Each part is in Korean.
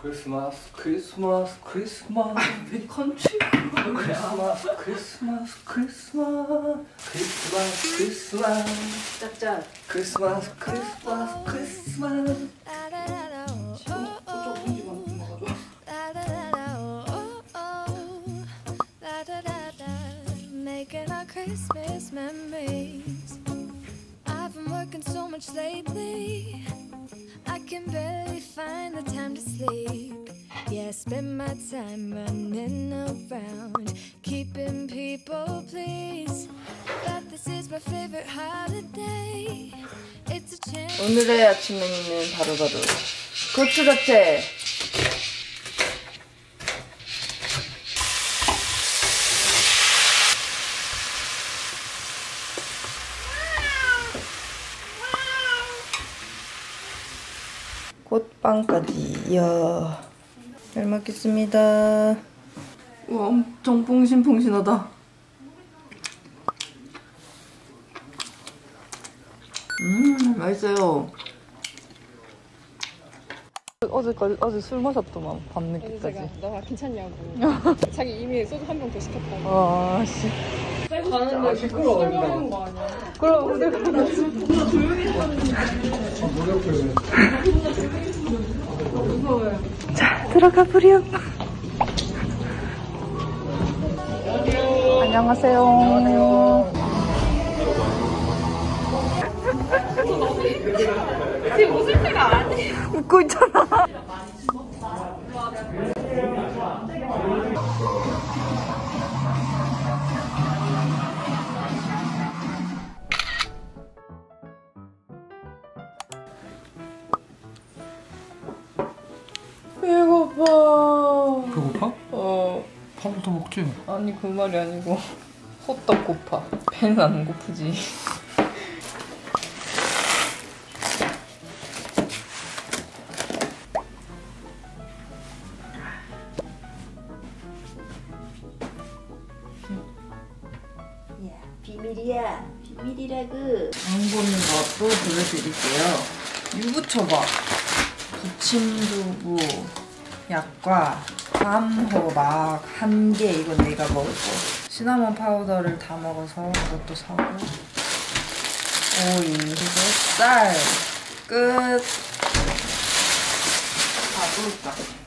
크리스마스 크리스마스 크리스마스 왜 컨트리 크리스마스 크리스마스 크리스마스 크리스마스 크리스마스 짭짭 크리스마스 크리스마스 크리스마스 Making our Christmas memories. I've been working so much lately. I can barely Find the time to sleep. Yeah, I spend my time running around, keeping people pleased. But this is my favorite holiday. It's a chance. 오늘의 아침 메뉴는 바로바로 고추 잡채 빵까지. 이야 잘 먹겠습니다. 와 엄청 퐁신퐁신하다. 음 맛있어요. 어제까지 어제 술 마셨더만 밤늦게까지. 너 괜찮냐고. 자기 이미 소주 한 병 더 시켰다고. 아씨. 가는데 시끄러워. 하는 거 아니야? 우리 자 들어가 보렴. 안녕하세요. 안녕하세요 지금 웃을 때가 아니야. 웃고 있잖아 배고파 배고파? 어 밥부터 먹지 아니 그 말이 아니고 호떡 고파 배는 안 고프지 비밀이야. 비밀이라고. 장보는 것도 보여드릴게요. 유부초밥, 부침두부, 약과, 밤호박 한 개 이건 내가 거. 시나몬 파우더를 다 먹어서 이것도 사고. 오이 그리고 쌀 끝. 다 부을까?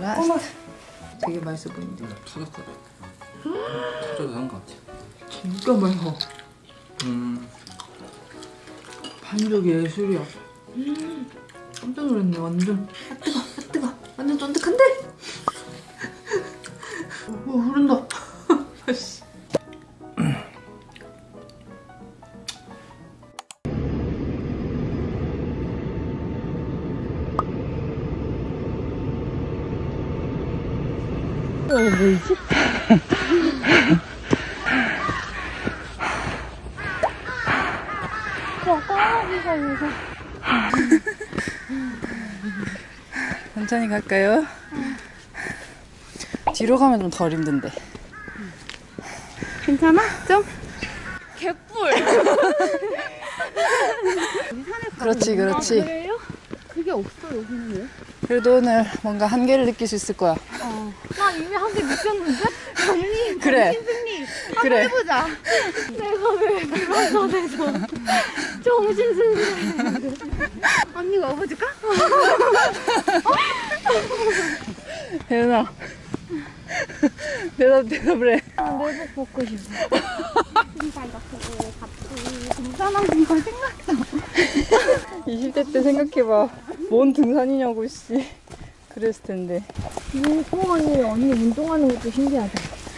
Last. 되게 맛있어 보이는데. 터졌거든 터져도 한것 같아 진짜 맛있어. 음 반죽 예술이야. 음, 깜짝 놀랐네, 완전. 아, 뜨거, 아, 뜨거. 완전 쫀득한데? 천천히 갈까요? 뒤로 가면 좀 덜 힘든데. 괜찮아? 좀? 그렇지, 그렇지. 그래요? 그게 없어 여기는 왜? 그래도 오늘 뭔가 한계를 느낄 수 있을 거야. 나 이미 한 개 느꼈는데? 언니 그래. 승리 그래. 해보자 내가 왜 그런 선에서 정신 승리를 언니가 업어줄까? 혜연아. 대답, 대답을 해. 내복 벗고 싶어 신발 벗고 밥도 등산하는 걸 생각해 20대 때 생각해봐. 뭔 등산이냐고, 씨. 그랬을 텐데. 운동하니 언니 운동하는 것도 신기하다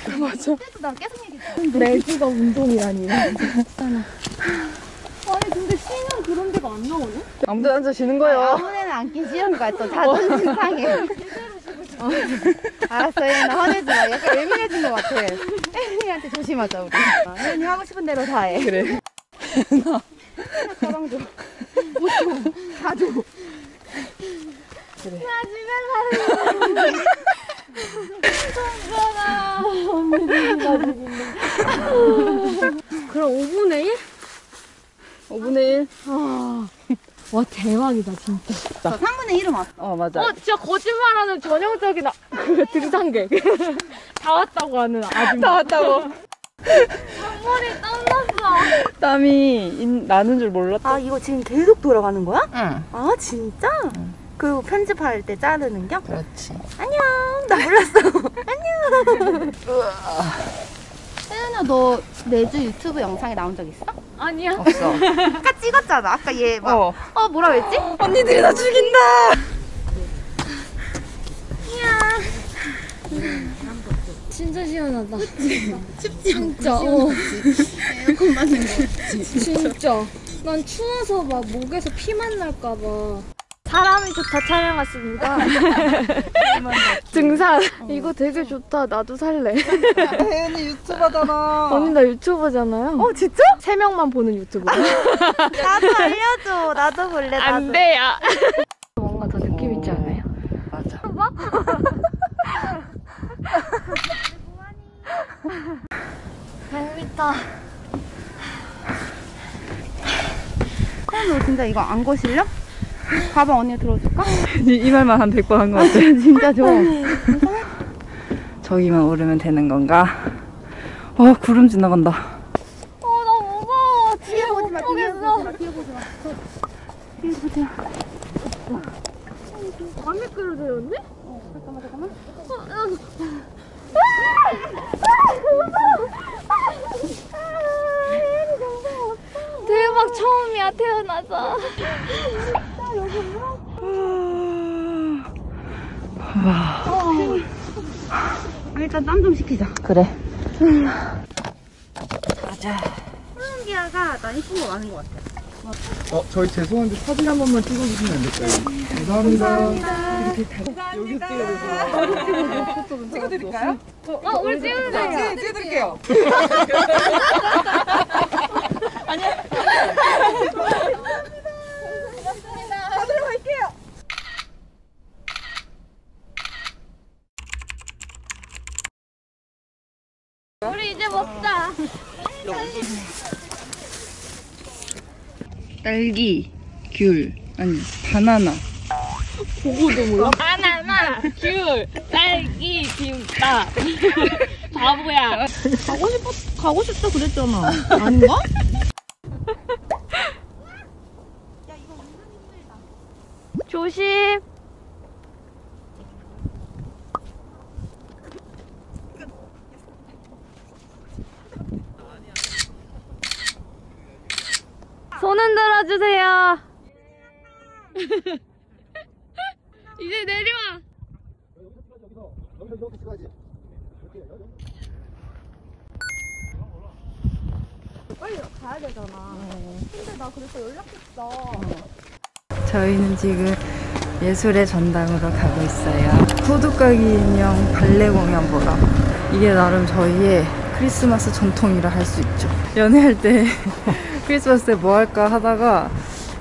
맞아. 그때도 나 계속 얘기했어 매주가 운동이라니 아니 근데 씨 그런 데가 안 나오네? 아무데 앉아시는 거예요. 아무데나 앉기 싫은 거야 또 자존심 상해 어. 알았어 혜연아 화내지 마 약간 예민해진 것 같아 혜연이한테 조심하자 우리 어, 혜연이 하고 싶은 대로 다 해 그래. 가방 줘 옷 줘. 다 줘. 그럼 5분의 1? 5분의 1. 와 대박이다 진짜. 저 3분의 1은 왔어 어, 맞아. 어 진짜 거짓말하는 전형적인 아, 그 등산객. 다 왔다고 하는 아줌마. 다 왔다고. 머리 땀났어. 땀이 인- 나는 줄 몰랐다. 아 이거 지금 계속 돌아가는 거야? 응. 아 진짜? 그리고 편집할 때 자르는 겨? 그렇지. 안녕 나 몰랐어 안녕 혜연아 너 매주 유튜브 영상에 나온 적 있어? 아니야. 없어. 아까 찍었잖아 아까 얘 막 어. 어. 뭐라 그랬지? 언니들이 나 죽인다! 진짜 시원하다. 진짜. 어. 에어컨 맞는 거 진짜. 난 추워서 막 목에서 피만 날까봐. 사람이 좋다 촬영 왔습니다. 등산. 이거 되게 좋다. 나도 살래. 혜연이 유튜버잖아. 언니 나 유튜버잖아요. 어 진짜? 세 명만 보는 유튜버. 나도 알려줘 나도 볼래 나도 안 돼요. 뭔가 더 느낌 있지 않아요? 맞아. 재밌다. 혜연 너 진짜 이거 안 거실려? 가방 언니가 들어줄까? 이, 이 말만 한 100번 한 것 같아. 진짜 좋아 저기만 오르면 되는 건가? 어, 구름 지나간다. 어, 나 무서워. 뒤에 못 마, 뒤에 보겠어. 보지 마 뒤에 보지 마 뒤에 보지 마 밤에 끌어들였네? 잠깐만 잠깐만 대박 처음이야 태어나서. 일단 땀 좀 식히자 그래. 콜롬비아가 난 이쁜 거 많은 것 같아 어, 저희 죄송한데 사진 한 번만 찍어주시면 안 될까요? 감사합니다. 여기 찍어주세요. 찍어드릴까요? 어, 우리 찍으세요. 네, 찍어드릴게요. 우리 이제 먹자. 딸기, 귤, 아니, 바나나. 바나나, 귤, 딸기, 김밥. 바보야. 가고 싶어 가고 싶다 그랬잖아 아닌가? 조심. 손 흔 들어 주세요. 이제 내려와. 저희는 지금 예술의 전당으로 가고 있어요. 호두까기 인형 발레 공연 보러. 이게 나름 저희의 크리스마스 전통이라 할 수 있죠. 연애할 때 크리스마스 때 뭐 할까 하다가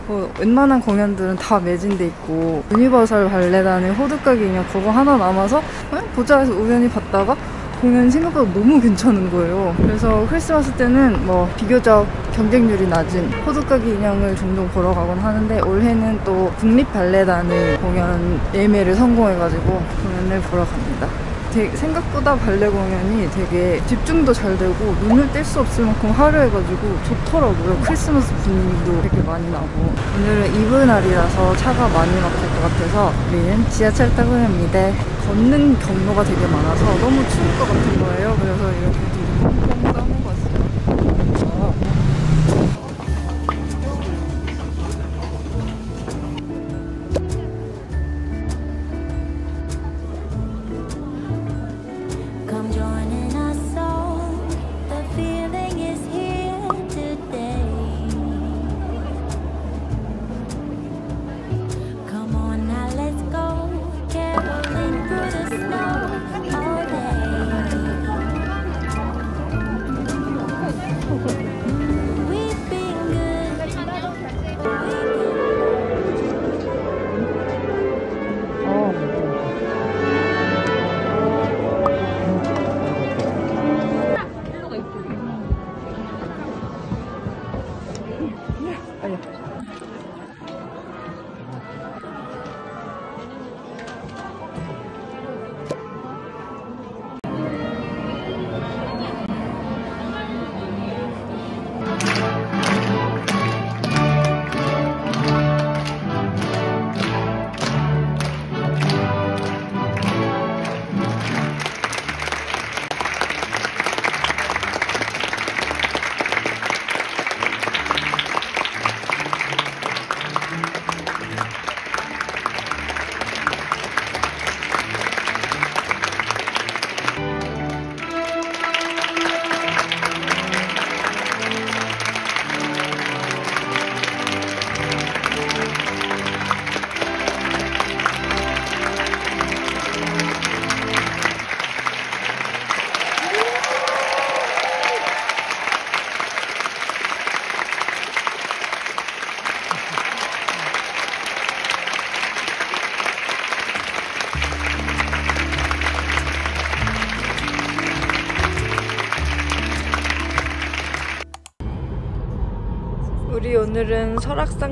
뭐 웬만한 공연들은 다 매진돼 있고 유니버설 발레단의 호두까기 인형 그거 하나 남아서 그냥 보자 해서 우연히 봤다가 공연이 생각보다 너무 괜찮은 거예요. 그래서 크리스마스 때는 뭐 비교적 경쟁률이 낮은 호두까기 인형을 종종 보러 가곤 하는데 올해는 또 국립 발레단의 공연 예매를 성공해가지고 공연을 보러 갑니다. 되게 생각보다 발레 공연이 되게 집중도 잘 되고 눈을 뗄 수 없을 만큼 화려해가지고 좋더라고요. 크리스마스 분위기도 되게 많이 나고 오늘은 이브 날이라서 차가 많이 막힐 것 같아서 우리는 지하철 타고 갑니다. 걷는 경로가 되게 많아서 너무 추울 것 같은 거예요. 그래서 이렇게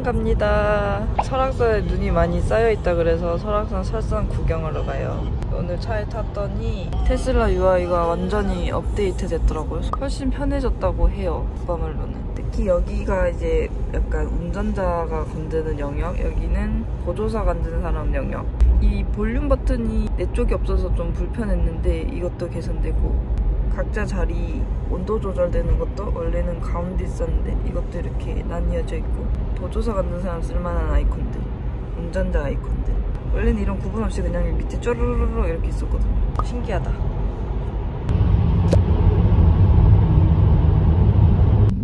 갑니다. 설악산에 눈이 많이 쌓여 있다 그래서 설악산 설산 구경하러 가요. 오늘 차에 탔더니 테슬라 UI가 완전히 업데이트 됐더라고요. 훨씬 편해졌다고 해요. 오빠 말로는. 특히 여기가 이제 약간 운전자가 건드는 영역, 여기는 보조사 건드는 사람 영역. 이 볼륨 버튼이 내 쪽이 없어서 좀 불편했는데 이것도 개선되고 각자 자리 온도 조절되는 것도 원래는 가운데 있었는데 이것도 이렇게 나뉘어져 있고 보조사 갖는 사람 쓸만한 아이콘들 운전자 아이콘들. 원래는 이런 구분 없이 그냥 밑에 쪼르르르 이렇게 있었거든요. 신기하다.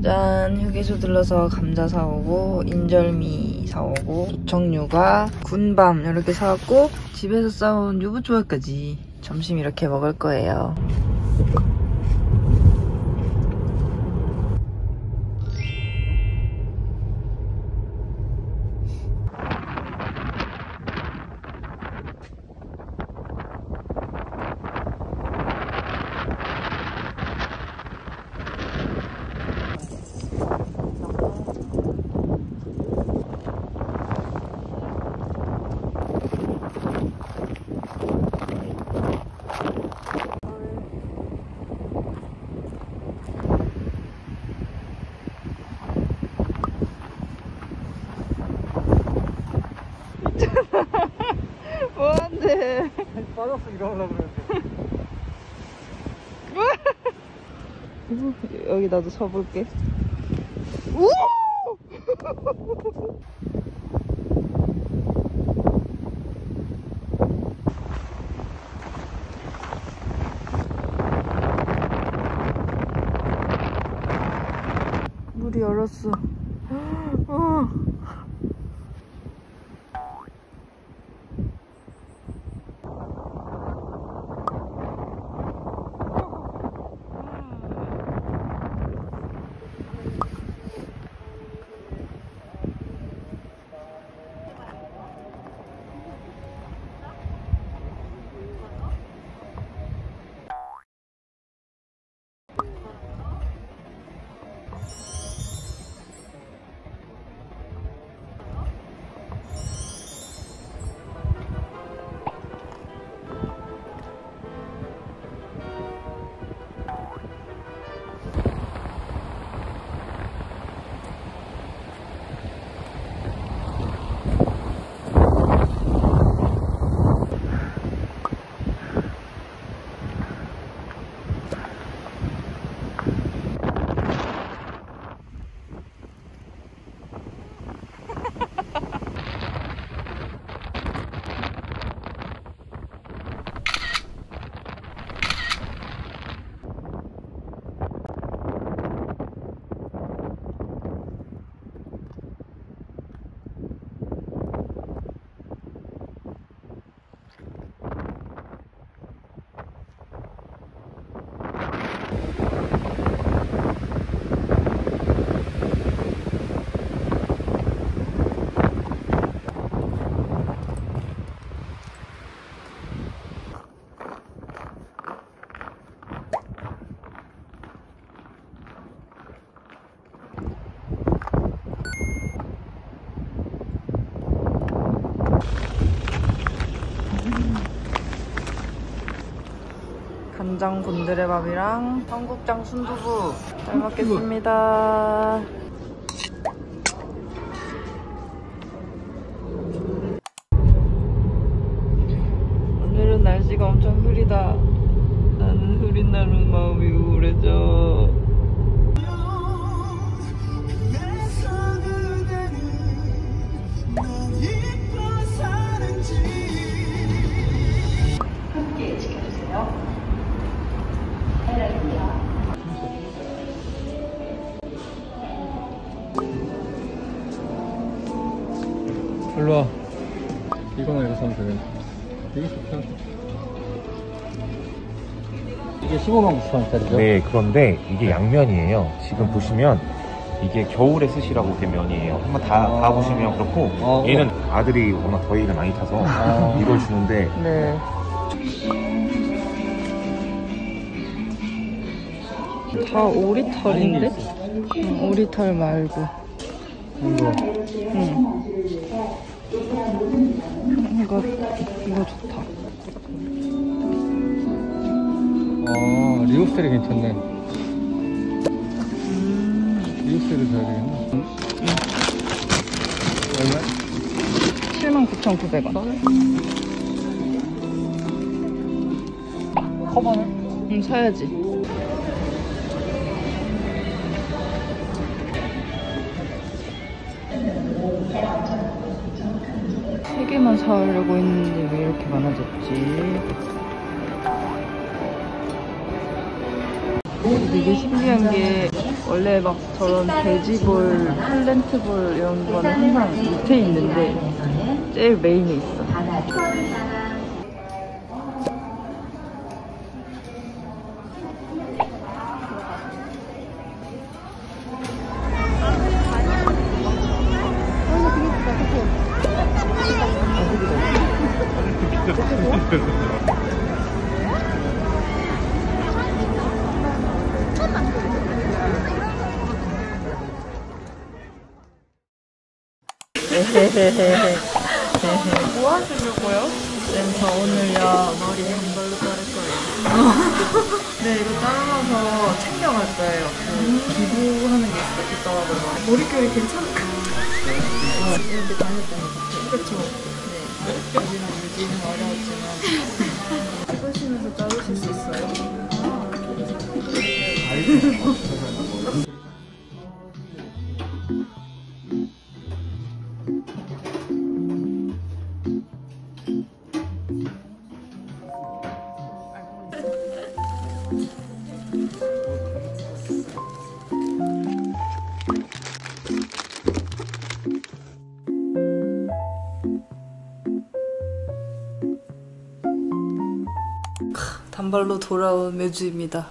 짠 휴게소 들러서 감자 사오고 인절미 사오고 조청유과 군밤 이렇게 사왔고 집에서 싸온 유부초밥까지 점심 이렇게 먹을 거예요 뭐한데 빠졌어 이러려고 그랬는데. 여기 나도 서볼게. 물이 얼었어. 어. 간장 곤드레밥이랑 청국장 순두부 잘 먹겠습니다. 일로 와. 이거나 이거 사면 되겠네. 되게 좋다. 이게 15만 9천 원짜리죠? 네, 그런데 이게 양면이에요. 지금 보시면 이게 겨울에 쓰시라고 된 면이에요. 한번 다, 아. 다 보시면 그렇고 아, 얘는 아들이 워낙 더위를 많이 타서 아. 이걸 주는데 네. 다 오리털인데? 응, 오리털 말고. 이거. 이거 이거 좋다. 아, 리오스텔이 괜찮네. 리오스텔을 줘야 되겠나? 얼마? 79,900원. 커버는? 응, 사야지. 사려고 했는데 왜 이렇게 많아졌지? 되게 신기한 게 원래 막 저런 돼지볼, 플랜트볼 이런 거는 항상 밑에 있는데 제일 메인에 있어. 단발로 돌아온 매주입니다.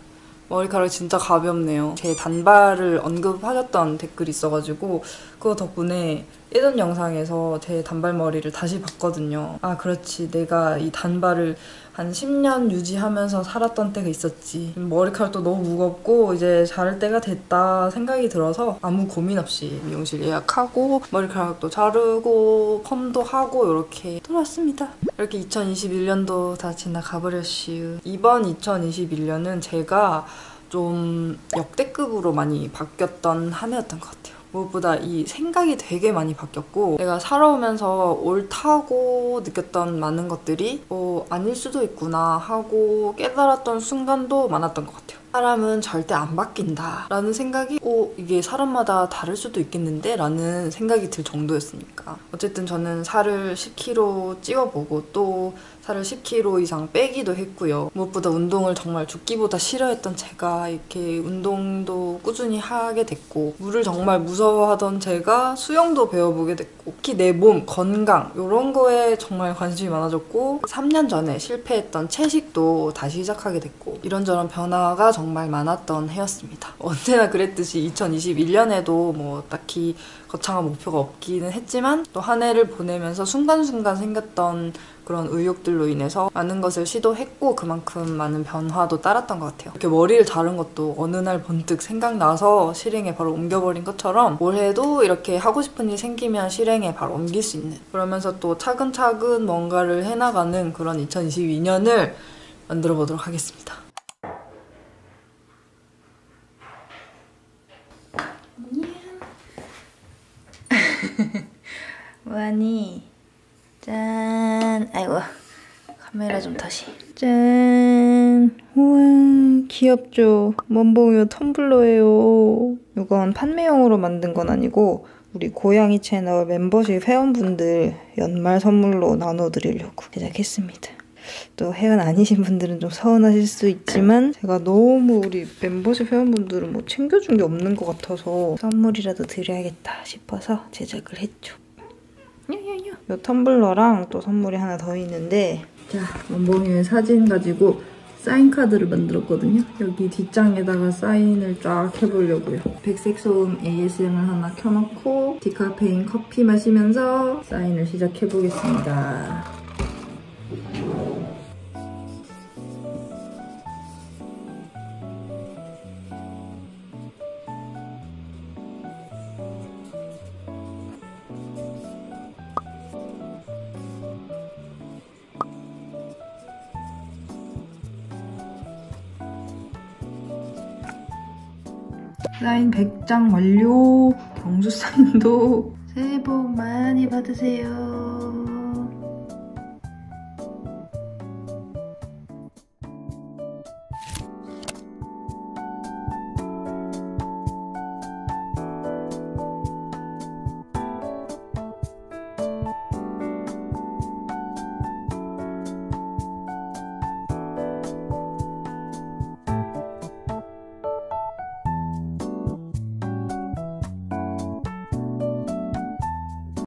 머리카락 진짜 가볍네요. 제 단발을 언급하셨던 댓글이 있어가지고 그거 덕분에 예전 영상에서 제 단발머리를 다시 봤거든요. 아 그렇지 내가 이 단발을 한 10년 유지하면서 살았던 때가 있었지. 머리카락도 너무 무겁고 이제 자를 때가 됐다 생각이 들어서 아무 고민 없이 미용실 예약하고 머리카락도 자르고 펌도 하고 이렇게 돌아왔습니다. 이렇게 2021년도 다 지나가버렸슈. 이번 2021년은 제가 좀 역대급으로 많이 바뀌었던 한 해였던 것 같아요. 무엇보다 이 생각이 되게 많이 바뀌었고 내가 살아오면서 옳다고 느꼈던 많은 것들이 어, 아닐 수도 있구나 하고 깨달았던 순간도 많았던 것 같아요. 사람은 절대 안 바뀐다 라는 생각이 어, 이게 사람마다 다를 수도 있겠는데 라는 생각이 들 정도였으니까 어쨌든 저는 살을 10kg 찌워보고 또 살을 10kg 이상 빼기도 했고요. 무엇보다 운동을 정말 죽기보다 싫어했던 제가 이렇게 운동도 꾸준히 하게 됐고 물을 정말 무서워하던 제가 수영도 배워보게 됐고 특히 내 몸 건강 이런 거에 정말 관심이 많아졌고 3년 전에 실패했던 채식도 다시 시작하게 됐고 이런저런 변화가 정말 많았던 해였습니다. 언제나 그랬듯이 2021년에도 뭐 딱히 거창한 목표가 없기는 했지만 또 한 해를 보내면서 순간순간 생겼던 그런 의욕들로 인해서 많은 것을 시도했고 그만큼 많은 변화도 따랐던 것 같아요. 이렇게 머리를 자른 것도 어느 날 번뜩 생각나서 실행에 바로 옮겨버린 것처럼 뭘 해도 이렇게 하고 싶은 일 생기면 실행에 바로 옮길 수 있는 그러면서 또 차근차근 뭔가를 해나가는 그런 2022년을 만들어 보도록 하겠습니다. 뭐하니? 짠. 아이고. 카메라 좀 다시. 짠. 우와, 귀엽죠? 멈봉요 텀블러예요. 이건 판매용으로 만든 건 아니고 우리 고양이 채널 멤버십 회원분들 연말 선물로 나눠드리려고 제작했습니다. 또 회원 아니신 분들은 좀 서운하실 수 있지만 제가 너무 우리 멤버십 회원분들은 뭐 챙겨준 게 없는 것 같아서 선물이라도 드려야겠다 싶어서 제작을 했죠. 요 텀블러랑 또 선물이 하나 더 있는데 자, 원봉이의 사진 가지고 사인 카드를 만들었거든요. 여기 뒷장에다가 사인을 쫙 해보려고요. 백색 소음 ASMR 하나 켜놓고 디카페인 커피 마시면서 사인을 시작해보겠습니다. 사인 100장 완료. 경수 사인도 새해 복 많이 받으세요.